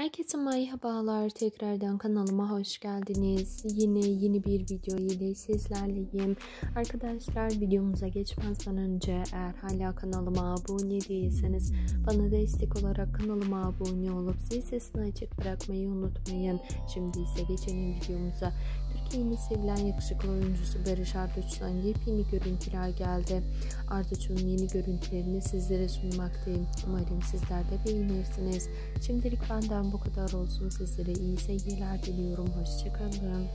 Herkese merhabalar. Tekrardan kanalıma hoş geldiniz. Yine yeni bir video ile sizlerleyim. Arkadaşlar videomuza geçmezden önce eğer hala kanalıma abone değilseniz bana destek olarak kanalıma abone olup zil sesini açık bırakmayı unutmayın. Şimdi ise geçelim videomuza. Türkiye'nin sevilen yakışıklı oyuncusu Barış Arduç'tan yepyeni görüntüler geldi. Arduç'un yeni görüntülerini sizlere sunmaktayım. Umarım sizler de beğenirsiniz. Şimdilik benden bu kadar olsun. Sizlere iyi seyirler diliyorum. Hoşçakalın.